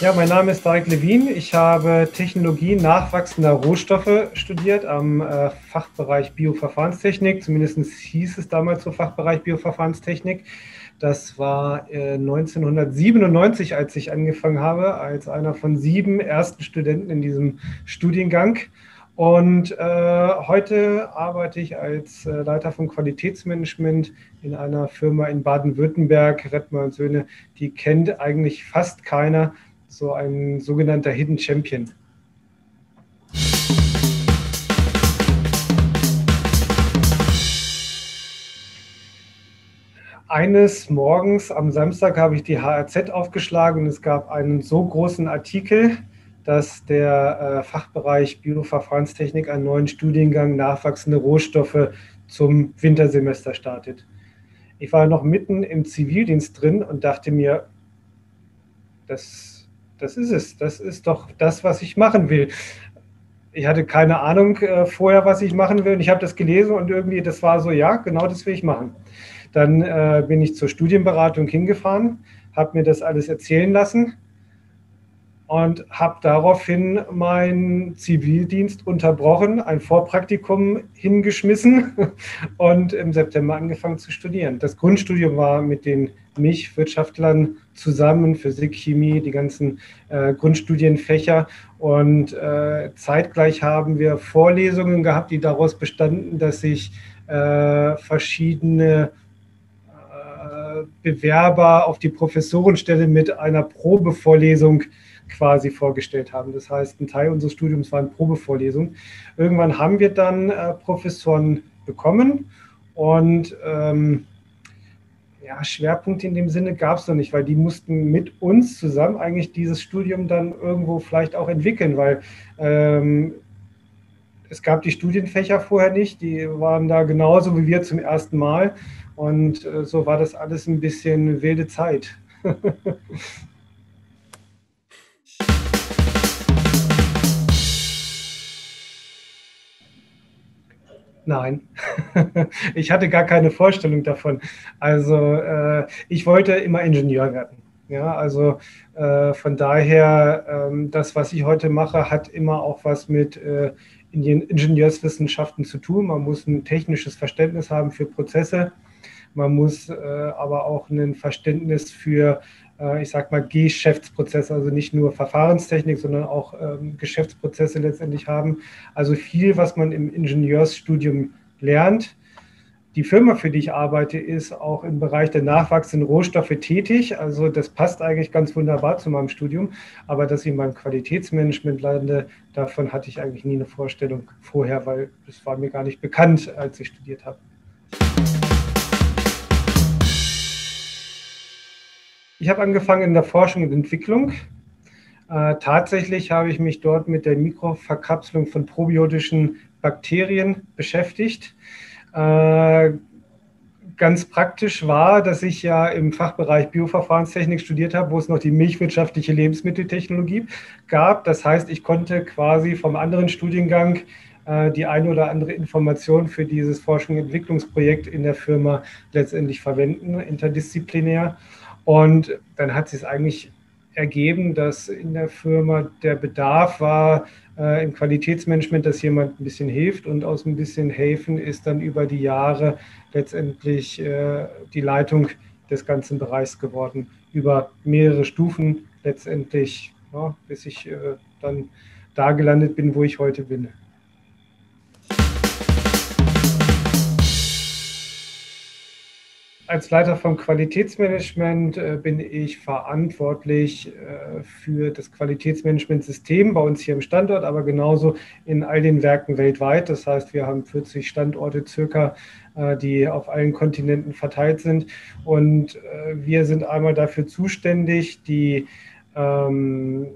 Ja, mein Name ist Tarek Levin. Ich habe Technologie nachwachsender Rohstoffe studiert am äh, Fachbereich Bioverfahrenstechnik. Zumindest hieß es damals so Fachbereich Bioverfahrenstechnik. Das war äh, 1997, als ich angefangen habe, als einer von sieben ersten Studenten in diesem Studiengang. Und äh, heute arbeite ich als äh, Leiter von Qualitätsmanagement in einer Firma in Baden-Württemberg, Rettmann Söhne. Die kennt eigentlich fast keiner so ein sogenannter Hidden Champion. Eines Morgens am Samstag habe ich die HRZ aufgeschlagen und es gab einen so großen Artikel, dass der äh, Fachbereich Bioverfahrenstechnik einen neuen Studiengang nachwachsende Rohstoffe zum Wintersemester startet. Ich war noch mitten im Zivildienst drin und dachte mir, das das ist es. Das ist doch das, was ich machen will. Ich hatte keine Ahnung äh, vorher, was ich machen will. Und ich habe das gelesen und irgendwie, das war so, ja, genau das will ich machen. Dann äh, bin ich zur Studienberatung hingefahren, habe mir das alles erzählen lassen und habe daraufhin meinen Zivildienst unterbrochen, ein Vorpraktikum hingeschmissen und im September angefangen zu studieren. Das Grundstudium war mit den Milchwirtschaftlern zusammen, Physik, Chemie, die ganzen äh, Grundstudienfächer. Und äh, zeitgleich haben wir Vorlesungen gehabt, die daraus bestanden, dass sich äh, verschiedene äh, Bewerber auf die Professorenstelle mit einer Probevorlesung quasi vorgestellt haben. Das heißt, ein Teil unseres Studiums war eine Probevorlesung. Irgendwann haben wir dann äh, Professoren bekommen und ähm, ja, Schwerpunkte in dem Sinne gab es noch nicht, weil die mussten mit uns zusammen eigentlich dieses Studium dann irgendwo vielleicht auch entwickeln, weil ähm, es gab die Studienfächer vorher nicht, die waren da genauso wie wir zum ersten Mal und äh, so war das alles ein bisschen wilde Zeit. Nein, ich hatte gar keine Vorstellung davon. Also äh, ich wollte immer Ingenieur werden. Ja, also äh, von daher, äh, das, was ich heute mache, hat immer auch was mit äh, Ingenieurswissenschaften zu tun. Man muss ein technisches Verständnis haben für Prozesse. Man muss äh, aber auch ein Verständnis für ich sag mal, Geschäftsprozesse, also nicht nur Verfahrenstechnik, sondern auch ähm, Geschäftsprozesse letztendlich haben. Also viel, was man im Ingenieursstudium lernt. Die Firma, für die ich arbeite, ist auch im Bereich der nachwachsenden Rohstoffe tätig. Also das passt eigentlich ganz wunderbar zu meinem Studium. Aber dass ich in meinem Qualitätsmanagement lande, davon hatte ich eigentlich nie eine Vorstellung vorher, weil es war mir gar nicht bekannt, als ich studiert habe. Ich habe angefangen in der Forschung und Entwicklung. Äh, tatsächlich habe ich mich dort mit der Mikroverkapselung von probiotischen Bakterien beschäftigt. Äh, ganz praktisch war, dass ich ja im Fachbereich Bioverfahrenstechnik studiert habe, wo es noch die milchwirtschaftliche Lebensmitteltechnologie gab. Das heißt, ich konnte quasi vom anderen Studiengang äh, die eine oder andere Information für dieses Forschung- und Entwicklungsprojekt in der Firma letztendlich verwenden, interdisziplinär. Und dann hat sich es eigentlich ergeben, dass in der Firma der Bedarf war äh, im Qualitätsmanagement, dass jemand ein bisschen hilft und aus ein bisschen helfen ist dann über die Jahre letztendlich äh, die Leitung des ganzen Bereichs geworden, über mehrere Stufen letztendlich, ja, bis ich äh, dann da gelandet bin, wo ich heute bin. Als Leiter vom Qualitätsmanagement äh, bin ich verantwortlich äh, für das Qualitätsmanagementsystem bei uns hier im Standort, aber genauso in all den Werken weltweit. Das heißt, wir haben 40 Standorte circa, äh, die auf allen Kontinenten verteilt sind. Und wir sind einmal dafür zuständig, die ähm,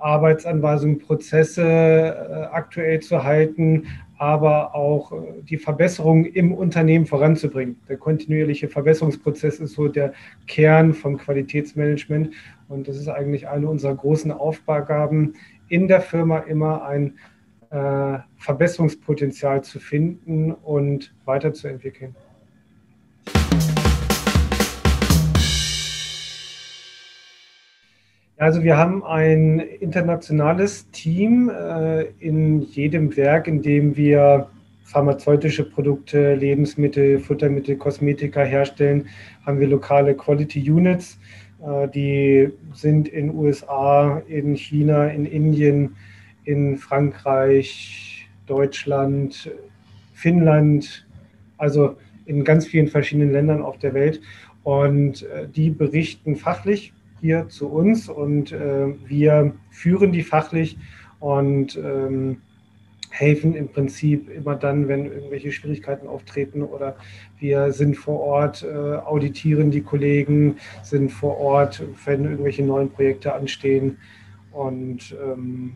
Arbeitsanweisungen, Prozesse aktuell zu halten, aber auch äh, die Verbesserung im Unternehmen voranzubringen. Der kontinuierliche Verbesserungsprozess ist so der Kern vom Qualitätsmanagement und das ist eigentlich eine unserer großen Aufgaben in der Firma immer ein äh, Verbesserungspotenzial zu finden und weiterzuentwickeln. Also wir haben ein internationales Team äh, in jedem Werk, in dem wir pharmazeutische Produkte, Lebensmittel, Futtermittel, Kosmetika herstellen, haben wir lokale Quality Units. Äh, die sind in USA, in China, in Indien, in Frankreich, Deutschland, Finnland, also in ganz vielen verschiedenen Ländern auf der Welt. Und äh, die berichten fachlich hier zu uns und äh, wir führen die fachlich und ähm, helfen im Prinzip immer dann, wenn irgendwelche Schwierigkeiten auftreten oder wir sind vor Ort, äh, auditieren die Kollegen, sind vor Ort, wenn irgendwelche neuen Projekte anstehen und ähm,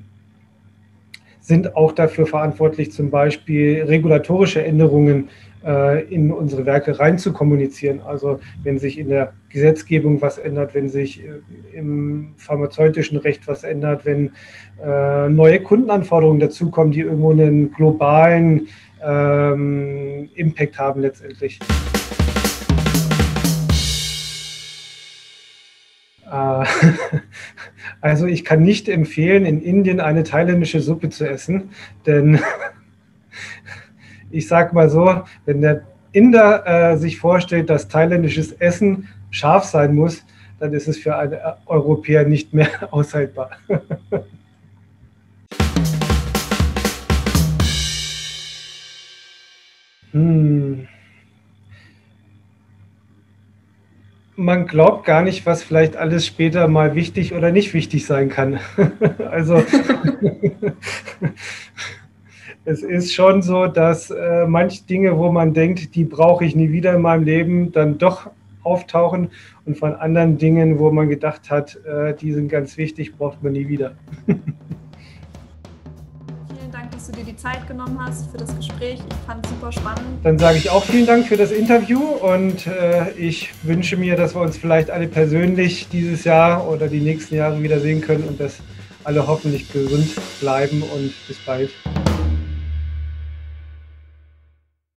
sind auch dafür verantwortlich, zum Beispiel regulatorische Änderungen äh, in unsere Werke rein zu kommunizieren. Also wenn sich in der Gesetzgebung was ändert, wenn sich äh, im pharmazeutischen Recht was ändert, wenn äh, neue Kundenanforderungen dazukommen, die irgendwo einen globalen ähm, Impact haben letztendlich. Also ich kann nicht empfehlen, in Indien eine thailändische Suppe zu essen, denn ich sage mal so, wenn der Inder äh, sich vorstellt, dass thailändisches Essen scharf sein muss, dann ist es für einen Europäer nicht mehr aushaltbar. hm. Man glaubt gar nicht, was vielleicht alles später mal wichtig oder nicht wichtig sein kann. also es ist schon so, dass äh, manche Dinge, wo man denkt, die brauche ich nie wieder in meinem Leben, dann doch auftauchen und von anderen Dingen, wo man gedacht hat, äh, die sind ganz wichtig, braucht man nie wieder. dass du dir die Zeit genommen hast für das Gespräch. Ich fand es super spannend. Dann sage ich auch vielen Dank für das Interview und äh, ich wünsche mir, dass wir uns vielleicht alle persönlich dieses Jahr oder die nächsten Jahre wiedersehen können und dass alle hoffentlich gesund bleiben und bis bald.